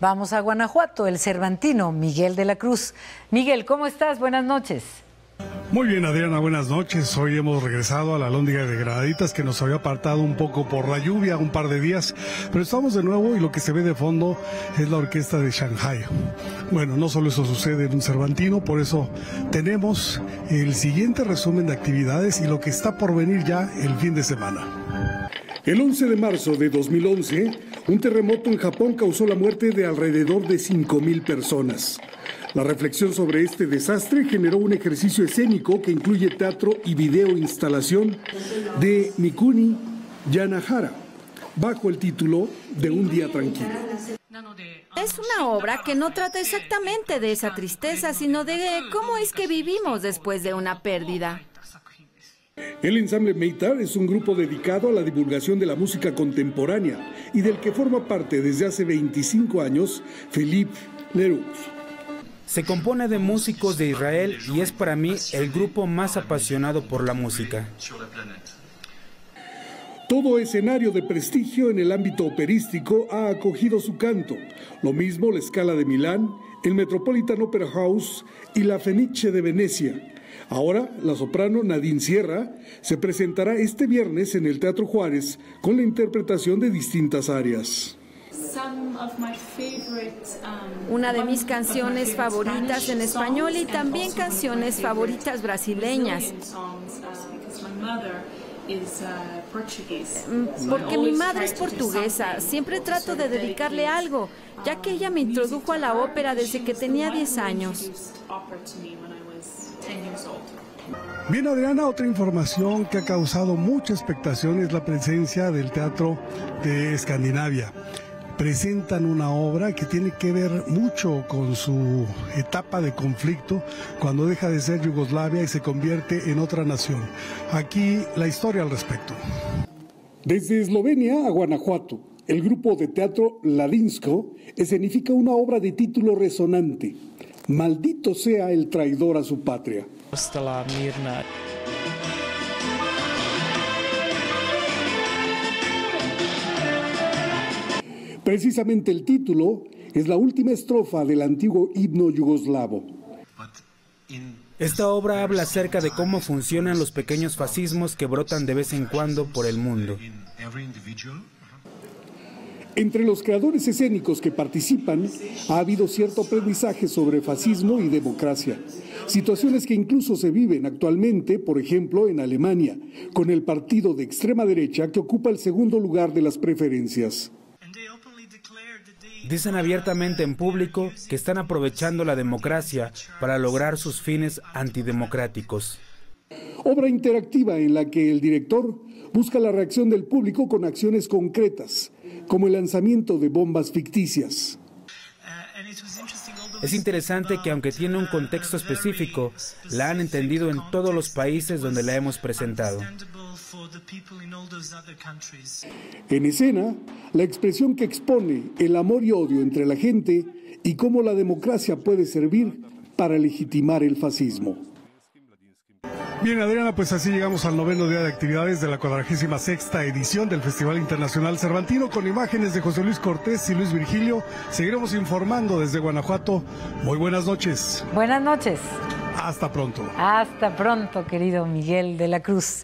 Vamos a Guanajuato, el Cervantino, Miguel de la Cruz. Miguel, ¿cómo estás? Buenas noches. Muy bien, Adriana, buenas noches. Hoy hemos regresado a la Lóndiga de Granaditas que nos había apartado un poco por la lluvia un par de días, pero estamos de nuevo y lo que se ve de fondo es la orquesta de Shanghai. Bueno, no solo eso sucede en un Cervantino, por eso tenemos el siguiente resumen de actividades y lo que está por venir ya el fin de semana. El 11 de marzo de 2011, un terremoto en Japón causó la muerte de alrededor de 5.000 personas. La reflexión sobre este desastre generó un ejercicio escénico que incluye teatro y video instalación de Mikuni Yanahara, bajo el título de Un día tranquilo. Es una obra que no trata exactamente de esa tristeza, sino de cómo es que vivimos después de una pérdida. El ensamble Meitar es un grupo dedicado a la divulgación de la música contemporánea y del que forma parte desde hace 25 años Philippe Leroux. Se compone de músicos de Israel y es para mí el grupo más apasionado por la música. Todo escenario de prestigio en el ámbito operístico ha acogido su canto. Lo mismo la Scala de Milán, el Metropolitan Opera House y la Fenice de Venecia. Ahora, la soprano Nadine Sierra se presentará este viernes en el Teatro Juárez con la interpretación de distintas áreas. Una de mis canciones favoritas en español y también canciones favoritas brasileñas. Mm, porque mi madre es portuguesa, siempre trato de dedicarle algo, ya que ella me introdujo a la ópera desde que tenía 10 años. Bien, Adriana, otra información que ha causado mucha expectación es la presencia del Teatro de Escandinavia. Presentan una obra que tiene que ver mucho con su etapa de conflicto cuando deja de ser Yugoslavia y se convierte en otra nación. Aquí la historia al respecto. Desde Eslovenia a Guanajuato, el grupo de teatro Ladinsko escenifica una obra de título resonante, Maldito sea el traidor a su patria. Precisamente el título es la última estrofa del antiguo himno yugoslavo. Esta obra habla acerca de cómo funcionan los pequeños fascismos que brotan de vez en cuando por el mundo. Entre los creadores escénicos que participan ha habido cierto aprendizaje sobre fascismo y democracia, situaciones que incluso se viven actualmente, por ejemplo, en Alemania, con el partido de extrema derecha que ocupa el segundo lugar de las preferencias. Dicen abiertamente en público que están aprovechando la democracia para lograr sus fines antidemocráticos. Obra interactiva en la que el director busca la reacción del público con acciones concretas, como el lanzamiento de bombas ficticias. Es interesante que aunque tiene un contexto específico, la han entendido en todos los países donde la hemos presentado. En escena, la expresión que expone el amor y odio entre la gente y cómo la democracia puede servir para legitimar el fascismo. Bien, Adriana, pues así llegamos al noveno día de actividades de la 46 sexta edición del Festival Internacional Cervantino con imágenes de José Luis Cortés y Luis Virgilio. Seguiremos informando desde Guanajuato. Muy buenas noches. Buenas noches. Hasta pronto. Hasta pronto, querido Miguel de la Cruz.